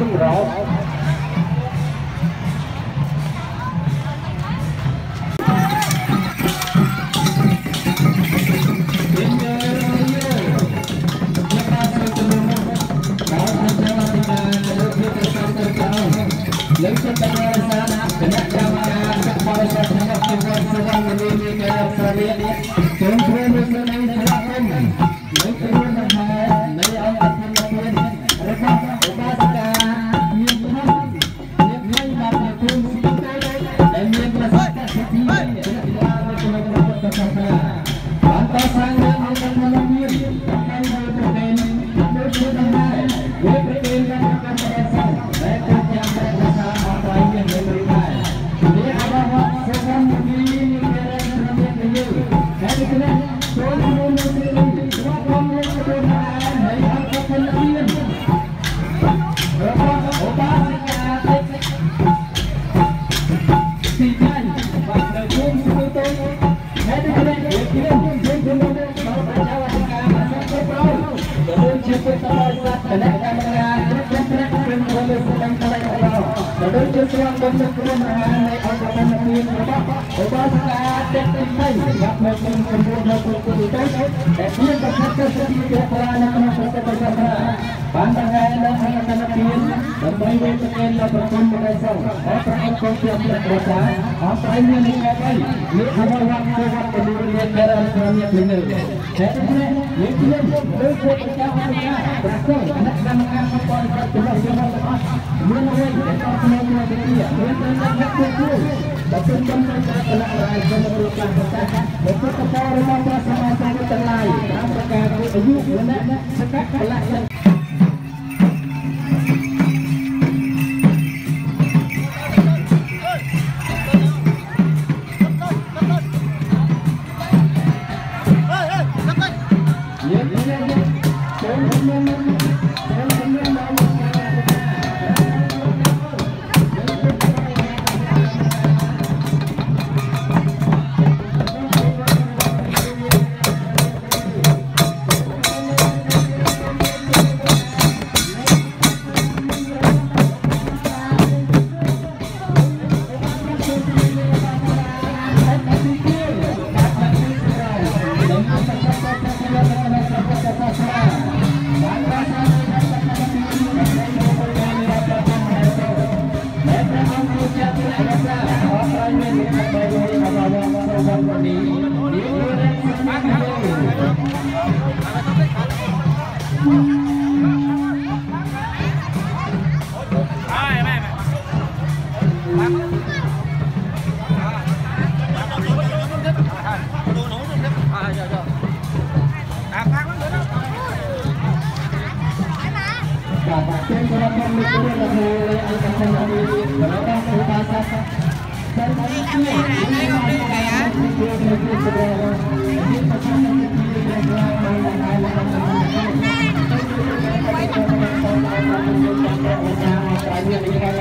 Cái. នេះតែនេះនេះខ្ញុំលើកពួកប្រជាអង្គការប្រសិទ្ធគណៈកម្មការសម្ព័ន្ធរដ្ឋជំនួយរបស់ទាំងអស់មានវិញដែលតគ្នាគ្នាទៅទៀតមានតែអ្នកពួកគ្រូដែលពេញចំណាយការគណៈរាយជំនួយរបស់ប្រកាសដែលប្រកាសរបស់ប្រសាសនាទាំងឡាយតាមប្រការអាយុវណ្ណៈសកលៈនិង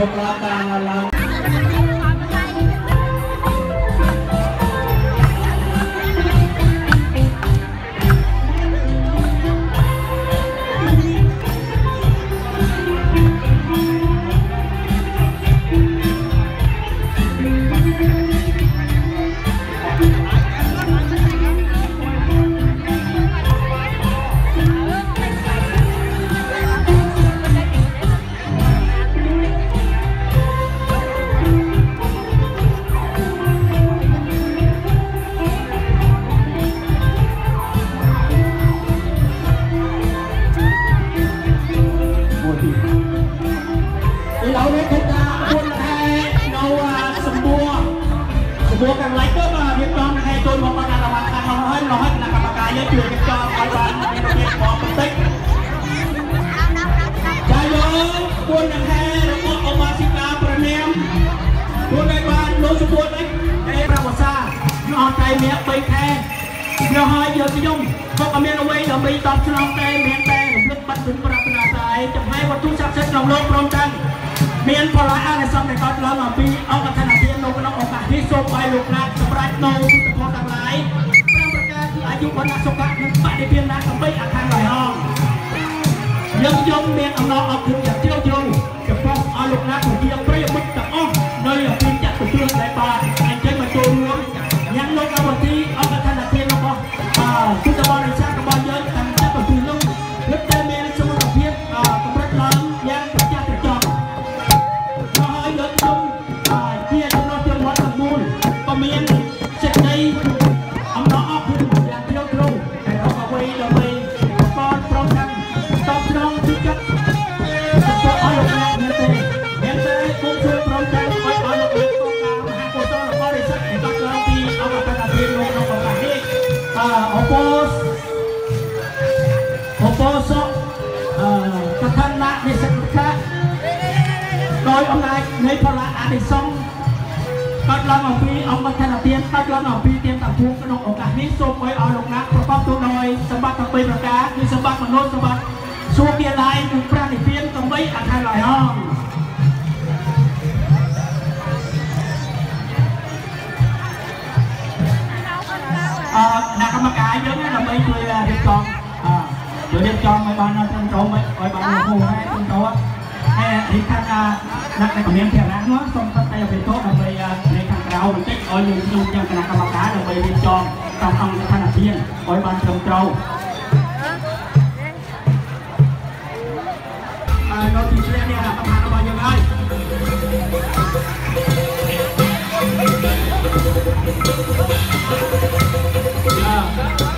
វិ មានអំណរអរគុណយ៉ាងជ្រាលជ្រៅចំពោះឲ្យលោកណាត់ជាប្រិយ ឡើងអំពីអង្គបឋានទានកើតឡើងអំពីទានតាភូមិក្នុងឱកាសនេះសូមឲ្យឲ្យលោកណាប្រកបទៅដោយសម្បត្តិទាំង3ប្រការគឺសម្បត្តិមនុស្សសម្បត្តិសួគ៌គាឡាយនិងប្រានិព្វានទាំង3អថាឡើយហងអឺគណៈកម្មការយើងណាដើម្បីជួយរៀបចំអឺជួយរៀបចំឲ្យបានត្រឹមត្រូវឲ្យបានលោកគ្រូហើយត្រឹមត្រូវហើយរីខាងដាក់តែកម្លាំងភារៈនោះសូមទឹកតែអភិទោដើម្បីในខាងក្រៅ បន្តិចឲ្យយើងខ្ញុំយ៉ាងគណៈកម្មការដើម្បីរៀបចំតាមអង្គស្ថានភាពឲ្យបានត្រឹមត្រូវហើយនៅទីធ្លានេះគណៈកម្មការរបស់យើងហើយ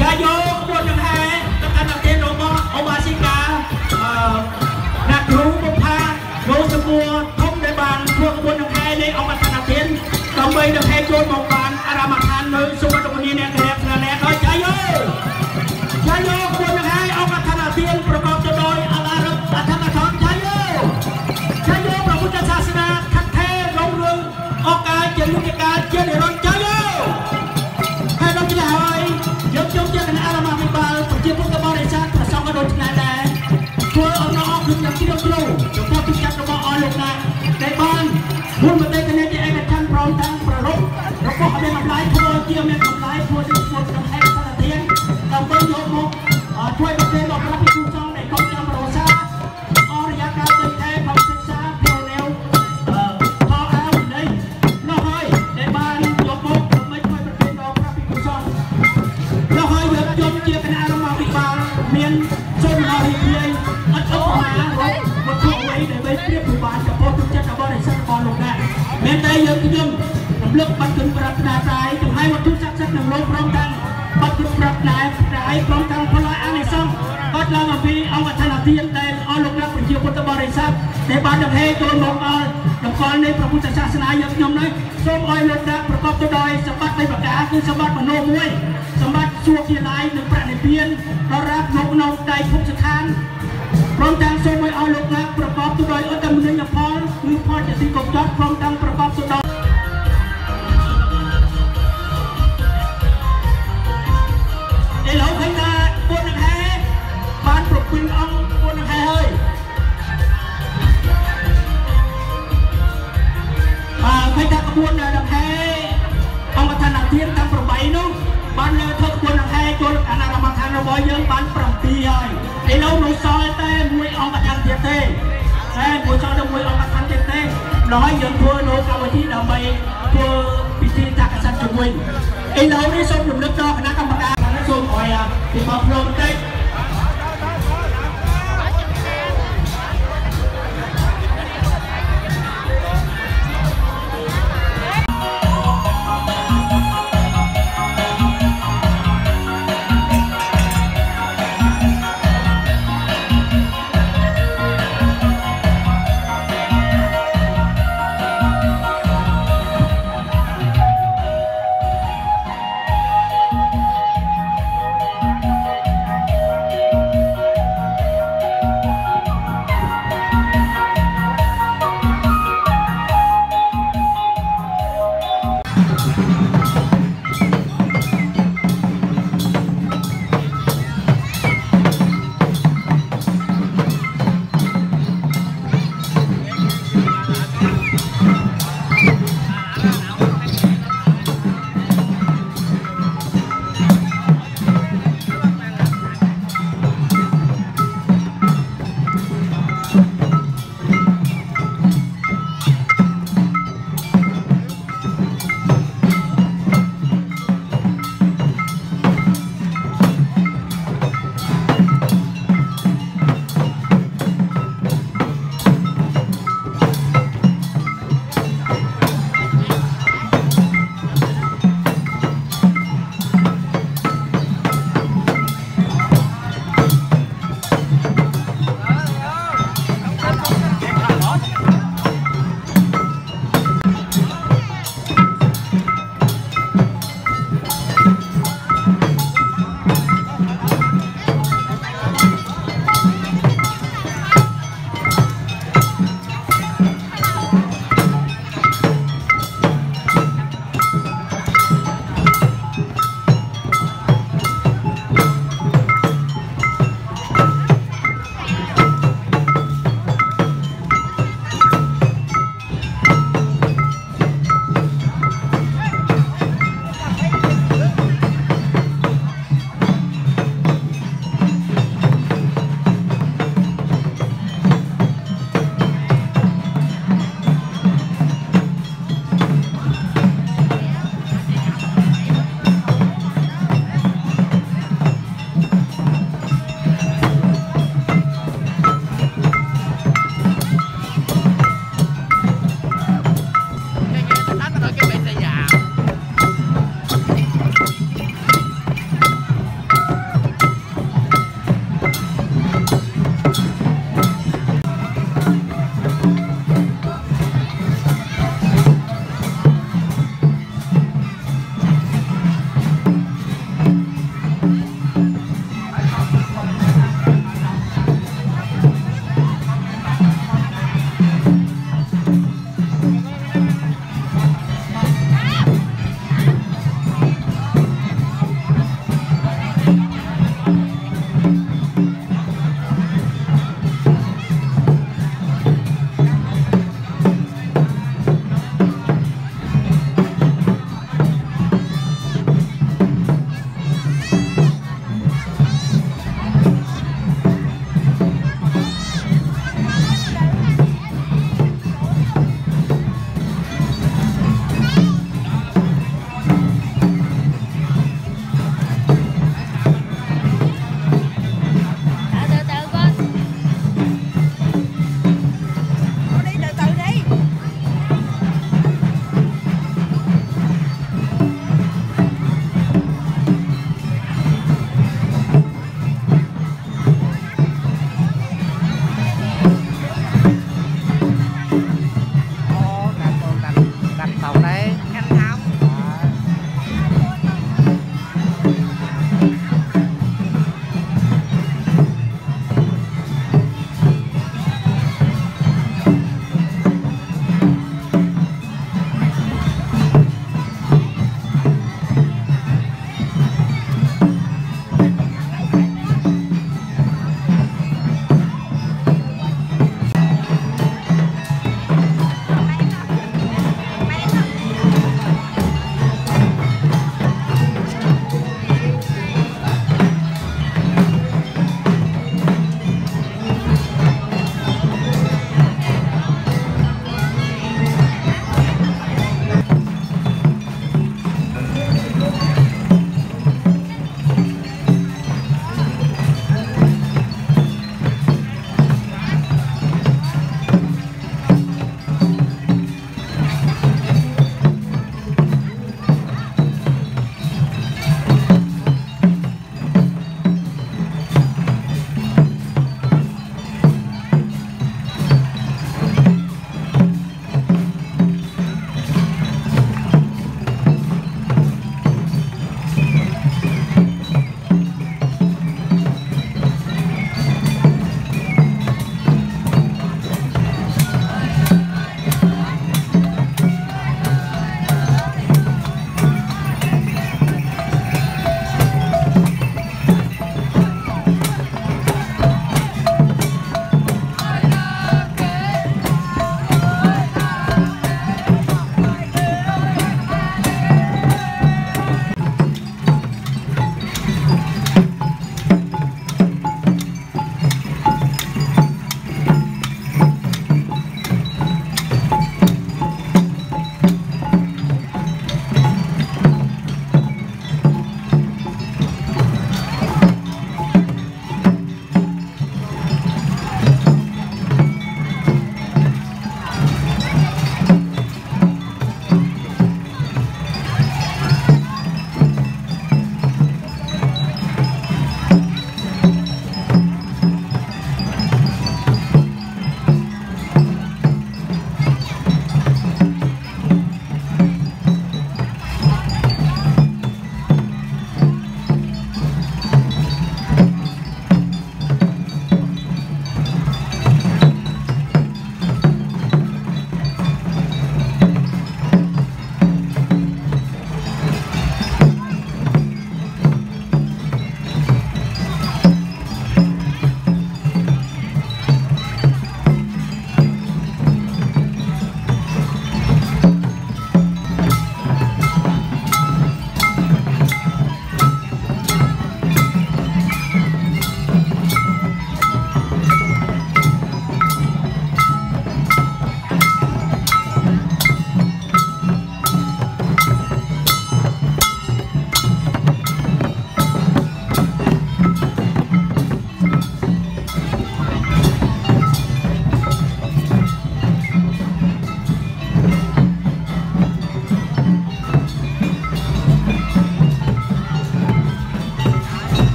យ៉ាយកក្បួននឹងហែទៅកាន់ប្រទេសរបស់អូបាស៊ីកាអឺអ្នកគ្រូបុប្ផាលោកសពួរ ដើម្បីនឹ ជាមានតម្លៃធ្វើជាពលក្នុងឯកសារទៀងដើម្បីយកមកជួយប្រទេសដល់ប្រជាជនចង់ដែលកំពុងរសារអរិយាកាលបីខែផងសិក្សាពីនៅផលអើនេះនោះហើយដែលបានយកមកដើម្បីជួយប្រទេសដល់ប្រជាជនចង់នោះហើយយើងយកជាគណៈរដ្ឋាភិបាលមានជនអរិយាអត់អស់ណារបស់វត្ថុអ្វីដែលបីព្រៀបពិបាកចំពោះទឹកចិត្តរបស់រដ្ឋាភិបាលលោកដែរមានតែយើងខ្ញុំ ក្តិសិទ្ធិនឹងលោកព្រមទាំងបាត់គុណប្រាថ្នាតែព្រមទាំងផលអានិសង្សគាត់ឡើងអំពីអង្គឋានធានដែលអស់លោកអ្នកប្រជាពុទ្ធបរិស័ទដែលបានដង្ហេចូលមកដល់តម្កល់នៃព្រះពុទ្ធសាសនាយើងខ្ញុំនេះសូមឲ្យលោកអ្នកប្រកបទៅដោយសម្បត្តិ3ប្រការគឺសម្បត្តិមនោមួយសម្បត្តិសួគ៌ជាឡាយនិងប្រណិពានដល់រាប់មកនៅដៃភពស្ថានព្រមទាំងសូមឲ្យអស់លោកអ្នកប្រកបទៅដោយអត្តមនិយផលគឺផលជាទីកុំចត់ព្រមទាំងប្រកបទៅដោយ អង្គមុនខែហើយបាទឃើញថាក្បួនដង្ហែអង្គឋានធានទាំង8នោះបានលើធ្វើក្បួនដង្ហែចូលអាណាកម្មដ្ឋានរបស់យើងបាន7ហើយឥឡូវនៅសល់តែមួយអង្គឋានទៀតទេតែមួយសល់តែមួយអង្គឋានទៀតទេដល់យើងធ្វើនៅកម្មវិធីដើម្បីធ្វើពិធីតាក់សិទ្ធិទៅវិញឥឡូវនេះសូមរំលឹកដល់គណៈកម្មការសូមអរពីបងភ្នំតិច